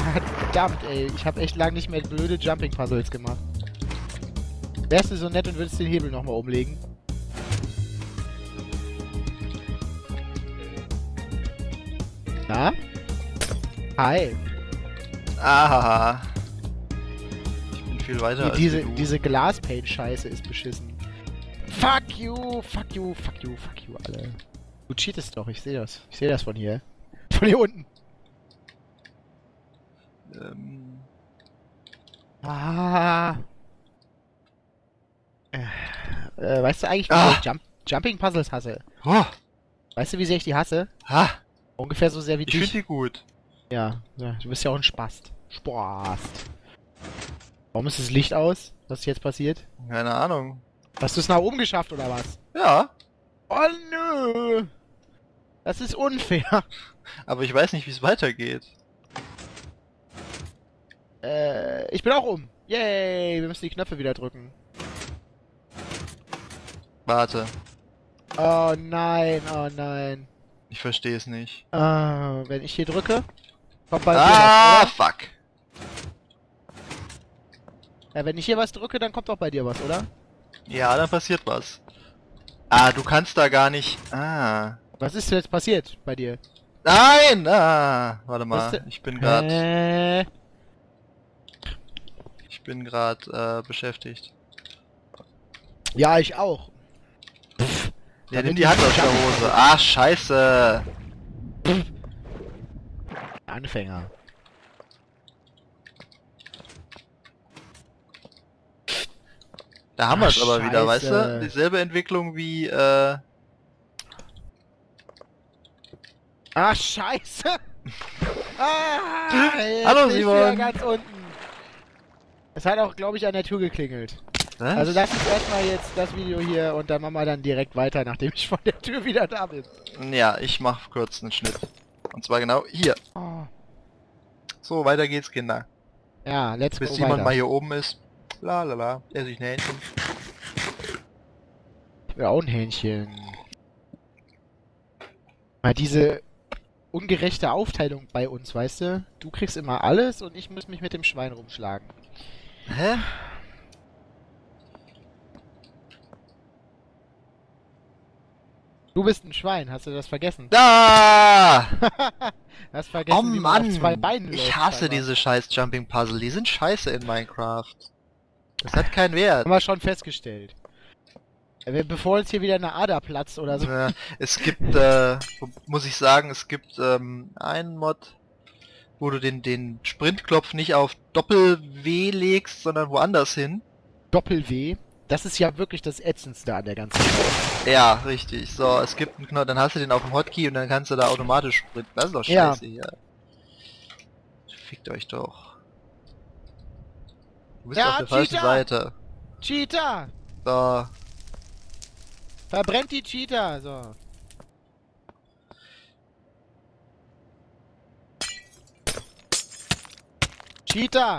Verdammt, ey. Ich habe echt lange nicht mehr blöde Jumping-Puzzles gemacht. Wärst du so nett und würdest den Hebel nochmal umlegen? Na? Hi. Ah. Ich bin viel weiter Die, als diese, du. diese Glaspaint-Scheiße ist beschissen. Fuck you, fuck you, fuck you, fuck you, alle. Du cheatest doch, ich sehe das. Ich sehe das von hier. Von hier unten. Ähm, Ah. Äh, weißt du eigentlich, wie Ah. ich Jump Jumping Puzzles hasse? oh, Weißt du, wie sehr ich die hasse? ha, Ungefähr so sehr wie ich finde dich. die gut. Ja, ja, du bist ja auch ein Spast. Spast. Warum ist das Licht aus? Was ist jetzt passiert? Keine Ahnung. Hast du es nach oben geschafft oder was? Ja, Oh nö! Das ist unfair. aber ich weiß nicht, wie es weitergeht. Äh, ich bin auch um. Yay, wir müssen die Knöpfe wieder drücken. Warte, Oh nein, oh nein. ich verstehe es nicht. Ah, wenn ich hier drücke, kommt bei Ah, dir was, fuck. oder? Ja, wenn ich hier was drücke, dann kommt auch bei dir was, oder? Ja, dann passiert was. Ah, du kannst da gar nicht. Ah. Was ist jetzt passiert bei dir? Nein! Ah, warte mal. Ich bin gerade, Äh, bin gerade äh, beschäftigt. ja, ich auch. Ja, Damit nimm die Hand aus der Hose. Ah, scheiße. Anfänger. Da haben wir es aber wieder, weißt scheiße. du? Dieselbe Entwicklung wie, äh, Ach, scheiße! Ah, Hallo, Simon. ganz unten. Es hat auch, glaube ich, an der Tür geklingelt. was? Also lass uns erstmal jetzt das Video hier und dann machen wir dann direkt weiter, nachdem ich von der Tür wieder da bin. Ja, ich mach kurz einen Schnitt. Und zwar genau hier. Oh. So, weiter geht's, Kinder. Ja, let's Bis go jemand weiter. mal hier oben ist. La la la. Esse ich ein Hähnchen. Ja, auch ein Hähnchen. Mal diese ungerechte Aufteilung bei uns, weißt du? Du kriegst immer alles und ich muss mich mit dem Schwein rumschlagen. Hä? Du bist ein Schwein, hast du das vergessen? Da! hast vergessen, Oh wie man auf zwei Mann! Beinen Ich hasse Alter. diese scheiß Jumping Puzzle. Die sind scheiße in Minecraft. Das hat keinen Wert. Haben wir schon festgestellt. Wenn- Bevor uns hier wieder eine Ader platzt oder so. Ja, es gibt, äh, muss ich sagen, es gibt ähm, einen Mod, wo du den, den Sprintklopf nicht auf Doppel-W legst, sondern woanders hin. Doppel-W. Das ist ja wirklich das Ätzendste an der ganzen Sache. Ja, richtig. So, es gibt einen Knopf, dann hast du den auf dem Hotkey und dann kannst du da automatisch sprinten. Das ist doch Ja. scheiße hier. Fickt euch doch. Du bist Ja, auf der falschen Cheater! Seite. Cheater! So, Verbrennt die Cheater! So. Cheater!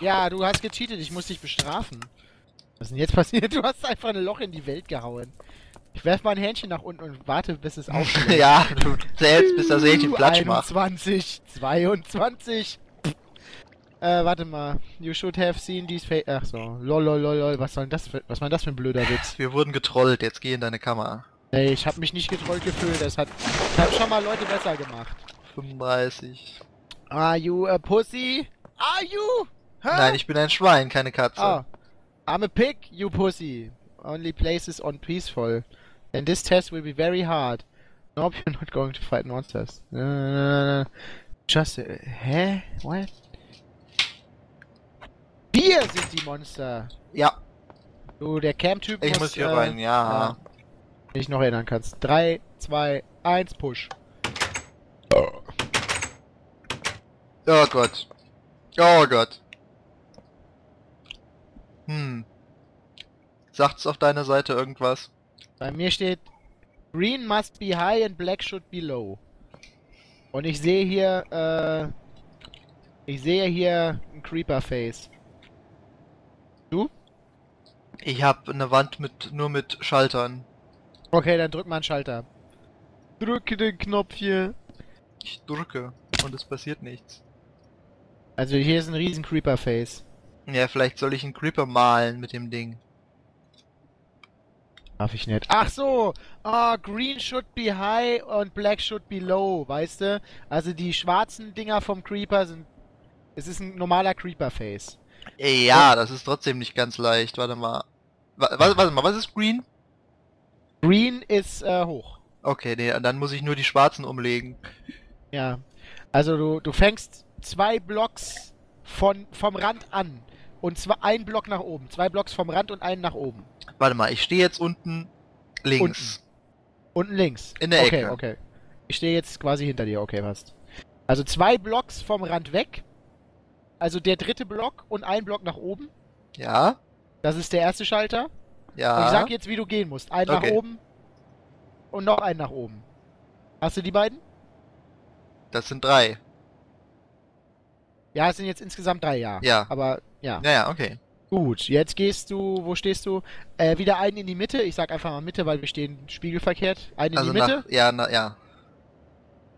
Ja, du hast gecheatet, ich muss dich bestrafen. Was ist denn jetzt passiert? Du hast einfach ein Loch in die Welt gehauen. Ich werf mal ein Hähnchen nach unten und warte, bis es aufschlägt. ja, du zählst, bis das Hähnchen Platsch macht. 21, 22. Äh, warte mal. You should have seen these fa Ach so. Lol, lol, lol, lol. Was soll denn das für, was war das für ein blöder Witz? Wir wurden getrollt, jetzt geh in deine Kammer. Ey, ich hab mich nicht getrollt gefühlt. Das hat, ich hab schon mal Leute besser gemacht. 35. Are you a pussy? Are you? Hä? Nein, ich bin ein Schwein, keine Katze. Oh. I'm a pig, you pussy. Only places on peaceful. And this test will be very hard. Nope, you're not going to fight monsters. No, no, no, no. Just, äh, hä? What? Wir sind die Monster. Ja, Du, der Cam-Typ ich muss, muss hier äh, rein, ja. ja. Wenn ich noch erinnern kannst. 3, 2, 1, Push. Oh Gott. Oh Gott. Hm. Sagt's auf deiner Seite irgendwas? Bei mir steht Green must be high and black should be low. Und ich sehe hier, äh, ich sehe hier ein Creeper Face. Du? Ich hab eine Wand mit nur mit Schaltern. Okay, dann drück mal einen Schalter. Drücke den Knopf hier. Ich drücke und es passiert nichts. Also hier ist ein riesen Creeper-Face. Ja, vielleicht soll ich einen Creeper malen mit dem Ding. Darf ich nicht. Ach so! Ah, green should be high und black should be low, weißt du? Also die schwarzen Dinger vom Creeper sind... Es ist ein normaler Creeper-Face. Ja, das ist trotzdem nicht ganz leicht. Warte mal. Wa wa warte mal, was ist Green? Green ist äh, hoch. Okay, nee, dann muss ich nur die schwarzen umlegen. Ja. Also du, du fängst zwei Blocks von, vom Rand an. Und zwar ein Block nach oben. Zwei Blocks vom Rand und einen nach oben. Warte mal, ich stehe jetzt unten links. Unten links. In der okay, Ecke. Okay, okay. Ich stehe jetzt quasi hinter dir, okay, passt. Also zwei Blocks vom Rand weg. Also der dritte Block und ein Block nach oben. Ja, Das ist der erste Schalter. ja. Und ich sag jetzt, wie du gehen musst. Einen Okay. nach oben und noch einen nach oben. Hast du die beiden? Das sind drei. Ja, es sind jetzt insgesamt drei, ja. Ja. Aber ja. Naja, okay. Gut, jetzt gehst du, wo stehst du? Äh, wieder einen in die Mitte. Ich sag einfach mal Mitte, weil wir stehen spiegelverkehrt. Einen in Also die Mitte nach, ja, na, ja.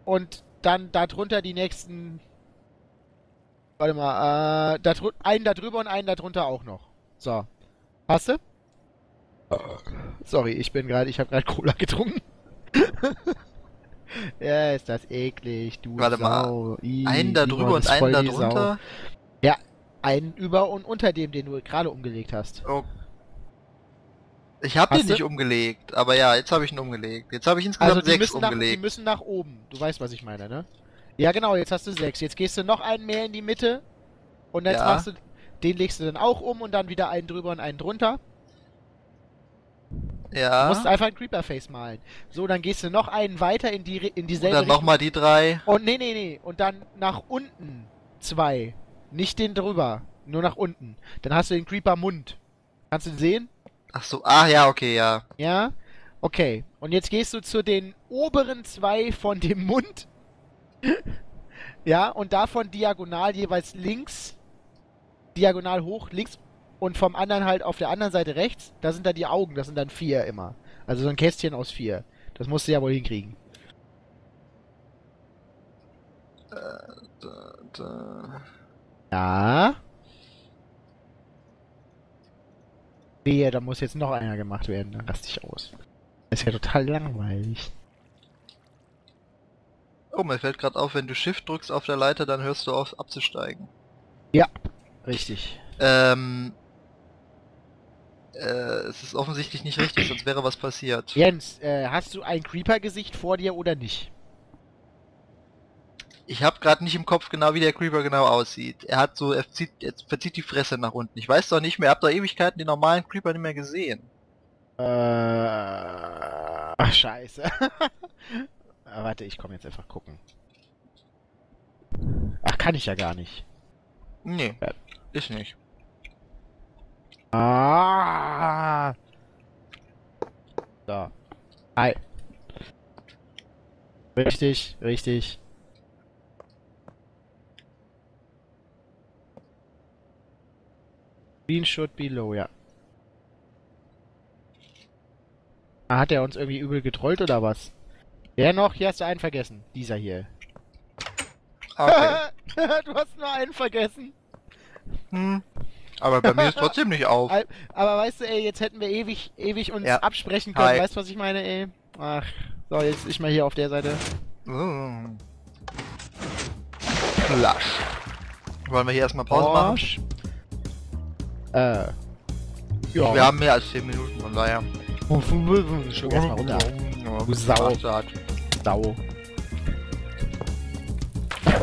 und dann darunter die nächsten. Warte mal, äh, da einen da drüber und einen da drunter auch noch. So. Hast du? Sorry, ich bin gerade, ich habe gerade Cola getrunken. ja, ist das eklig, du Warte mal, Sau. Ih, Einen da drüber und einen da drunter. Einen über und unter dem, den du gerade umgelegt hast. Oh. Ich habe den du? nicht umgelegt, aber ja, jetzt habe ich ihn umgelegt. Jetzt habe ich insgesamt Also sechs müssen, nach, die umgelegt. müssen nach oben. Du weißt, was ich meine, ne? Ja, genau, jetzt hast du sechs. Jetzt gehst du noch einen mehr in die Mitte. Und jetzt Ja. machst du. Den legst du dann auch um und dann wieder einen drüber und einen drunter. Du Ja. musst einfach ein Creeper-Face malen. So, dann gehst du noch einen weiter in, die, in Und dieselbe dann Richtung. nochmal die drei. Und nee, nee, nee. Und dann nach unten zwei. Nicht den drüber. Nur nach unten. Dann hast du den Creeper-Mund. Kannst du den sehen? Ach so, ah ja, okay, ja. Ja? Okay. Und jetzt gehst du zu den oberen zwei von dem Mund. ja, und davon diagonal jeweils links. Diagonal hoch, links. Und vom anderen halt auf der anderen Seite rechts. Da sind dann die Augen. Das sind dann vier immer. Also so ein Kästchen aus vier. Das musst du ja wohl hinkriegen. Da, da. Ja. Wehe, da muss jetzt noch einer gemacht werden. Dann raste ich aus. Das ist ja total langweilig. Oh, mir fällt gerade auf, wenn du Shift drückst auf der Leiter, dann hörst du auf abzusteigen. Richtig. Ähm. Äh, es ist offensichtlich nicht richtig, sonst wäre was passiert. Jens, äh, hast du ein Creeper-Gesicht vor dir oder nicht? Ich habe gerade nicht im Kopf genau, wie der Creeper genau aussieht. Er hat so, er zieht, er verzieht die Fresse nach unten. Ich weiß doch nicht mehr, hab doch Ewigkeiten den normalen Creeper nicht mehr gesehen. Äh. Ach, scheiße. Ah, warte, ich komme jetzt einfach gucken. Ach, kann ich ja gar nicht. Nee, Ja. ist nicht. Ah. So. Hi. Richtig, richtig. Green should be low, ja. Ah, Hat er uns irgendwie übel getrollt oder was? Wer noch? Hier hast du einen vergessen. Dieser hier. Okay. du hast nur einen vergessen. hm. Aber bei mir ist trotzdem nicht auf. Aber weißt du, ey, jetzt hätten wir ewig, ewig uns Ja. absprechen können. Hi. Weißt du, was ich meine, ey? Ach, so, jetzt ich mal hier auf der Seite. Mm. Flasch. Wollen wir hier erstmal Pause machen? Porsche. Äh. Ja. Wir haben mehr als 10 Minuten, von daher. Schluck erstmal runter. Du Sau. Sau.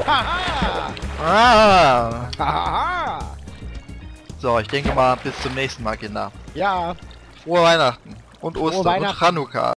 Haha! Ah! Haha! So, ich denke mal, bis zum nächsten Mal, Kinder. Ja. Frohe Weihnachten und Ostern und. Chanukka.